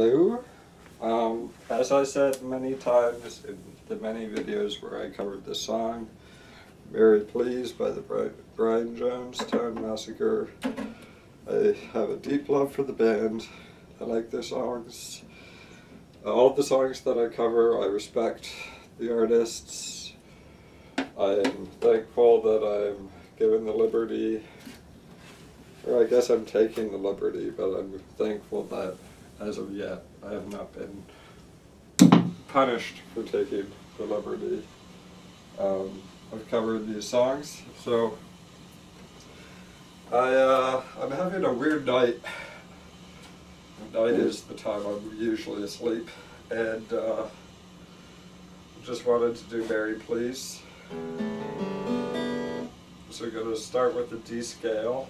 Hello. Um, as I said many times in the many videos where I covered this song, Mary Please by the Brian Jonestown Massacre. I have a deep love for the band. I like their songs. All the songs that I cover, I respect the artists. I am thankful that I'm given the liberty, or I guess I'm taking the liberty, but I'm thankful that as of yet I have not been punished for taking the liberty. Um, I've covered these songs, so I uh, I'm having a weird night. Night is the time I'm usually asleep, and uh, just wanted to do Mary Please. So we're going to start with the D scale.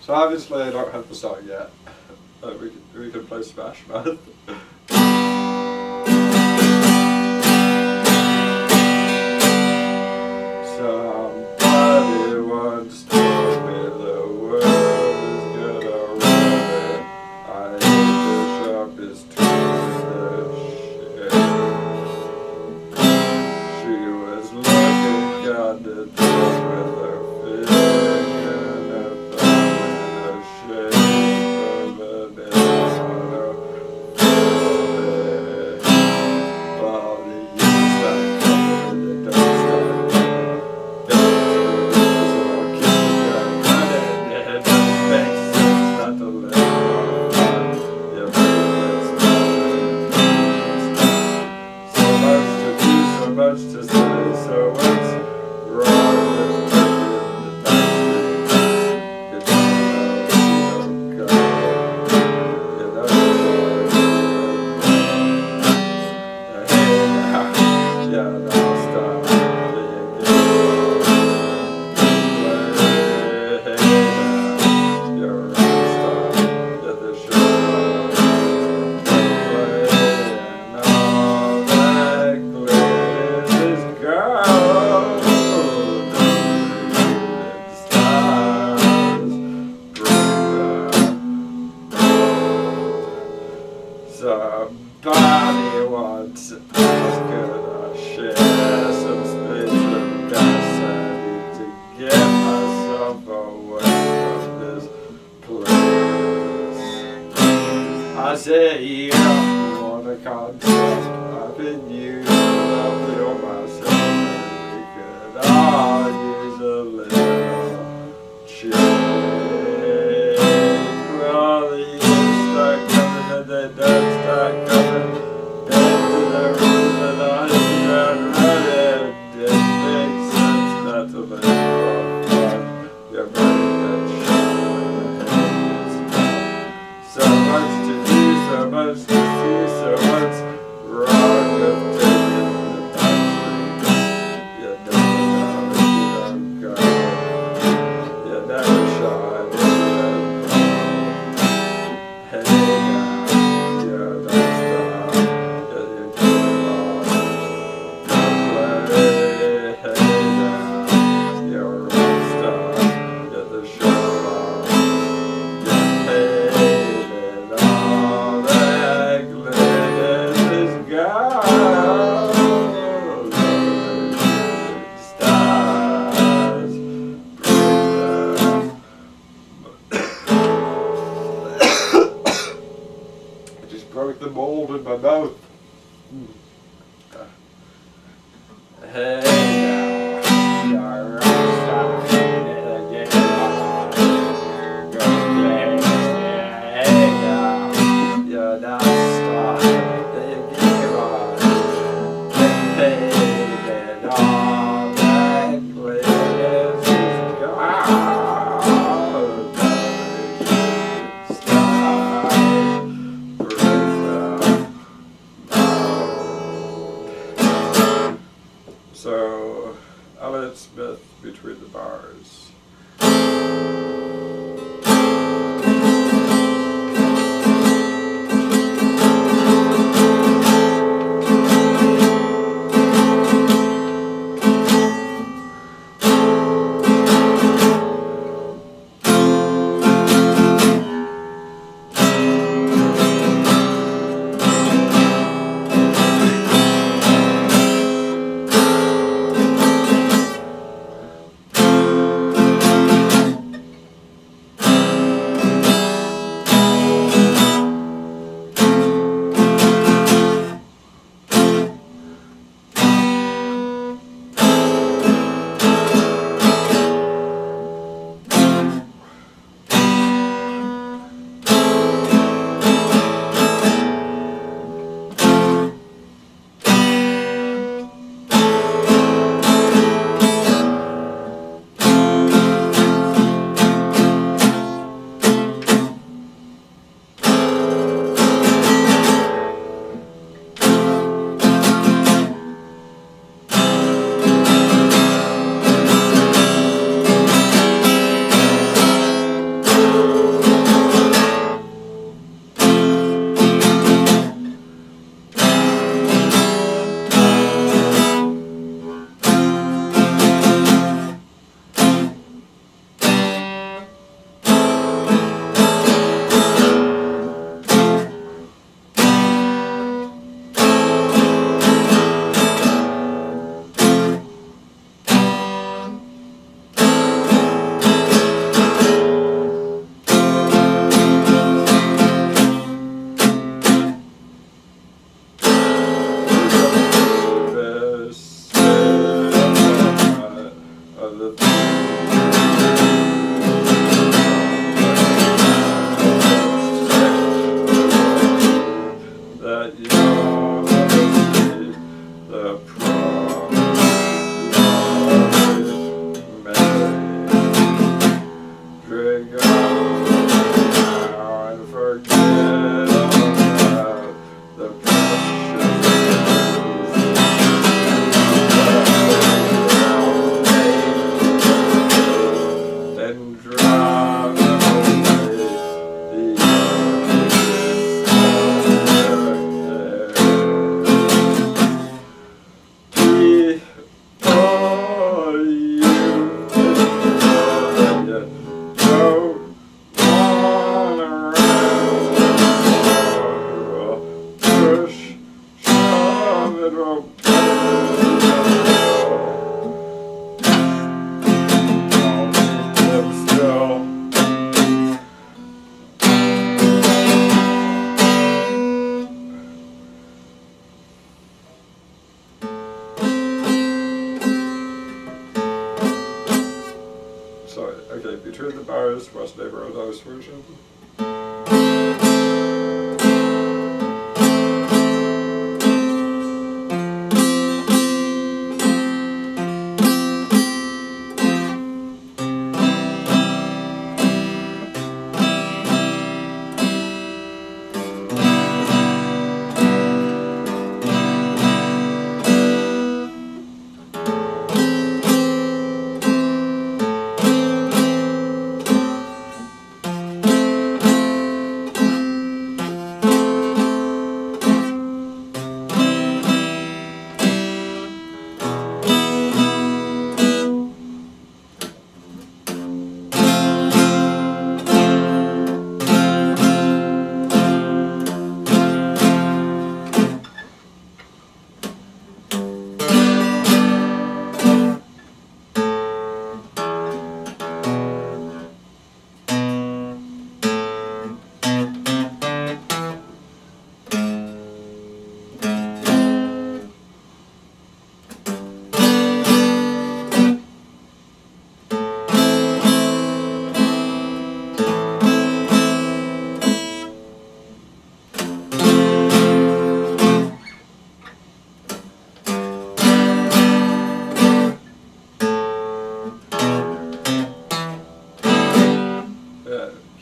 So obviously I don't have the song yet, but we can, we can play Smash Mouth.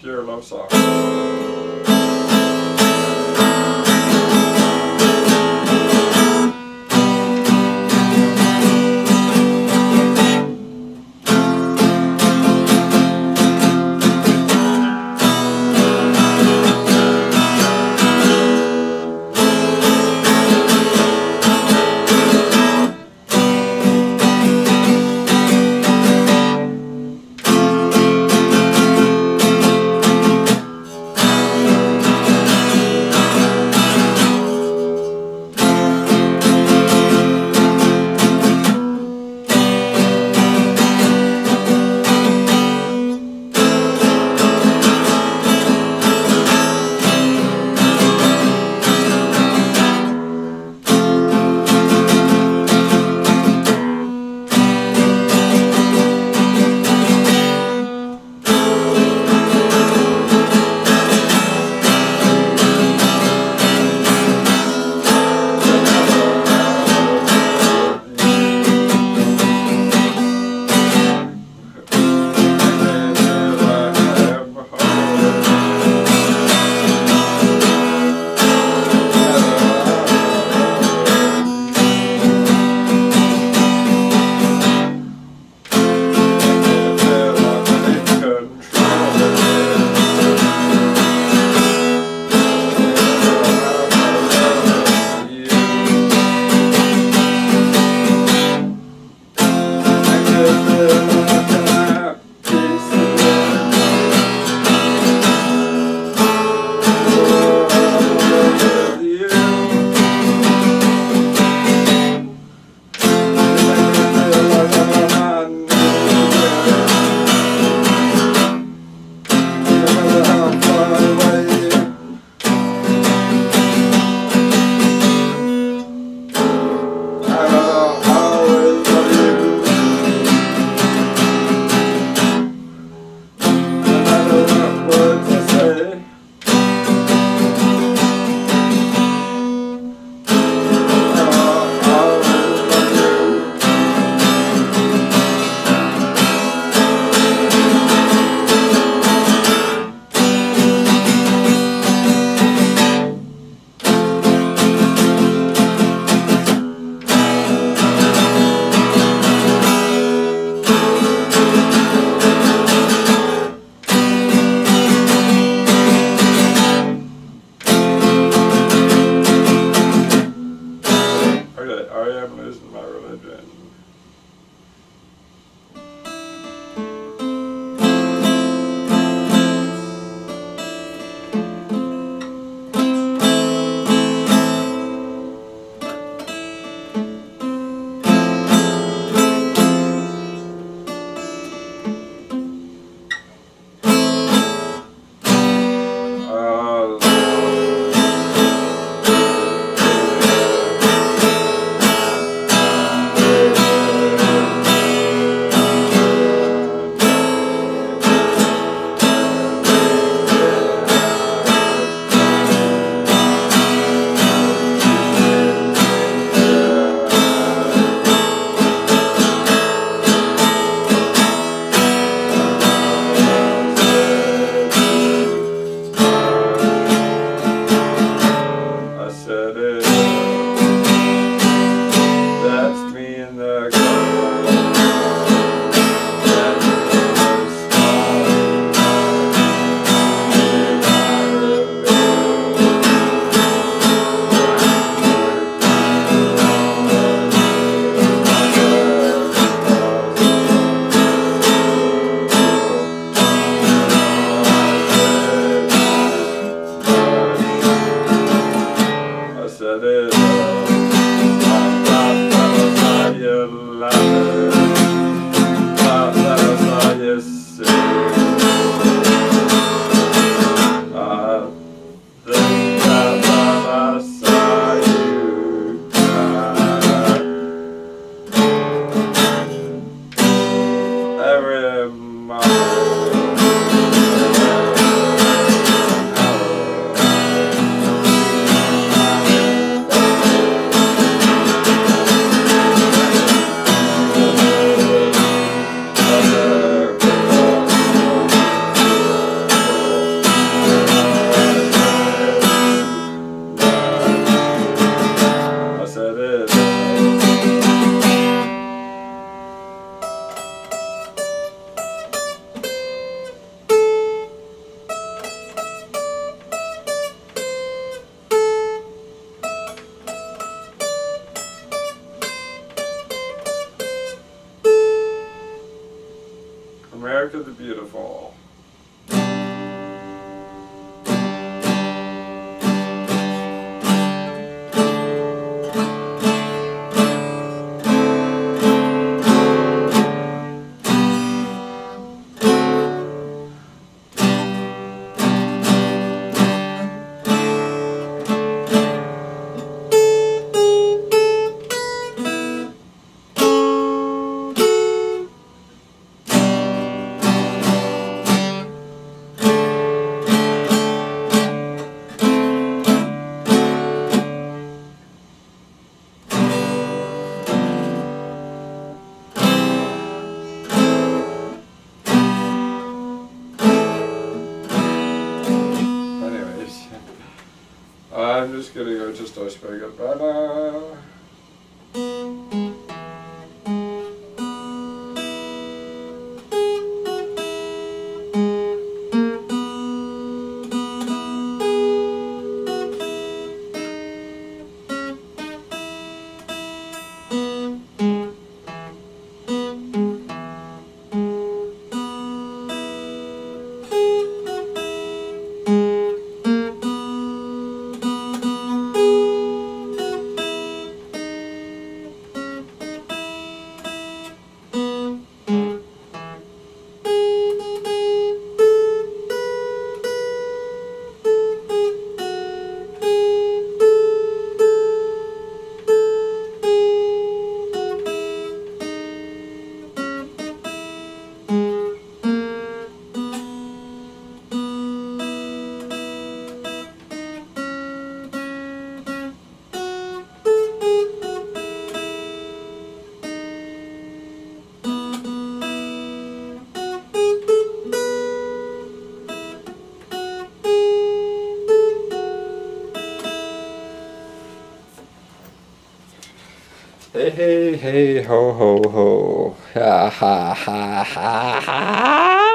pure love song. To Star Spigot. Bye bye. Hey, ho, ho, ho. Ha, ha, ha, ha, ha.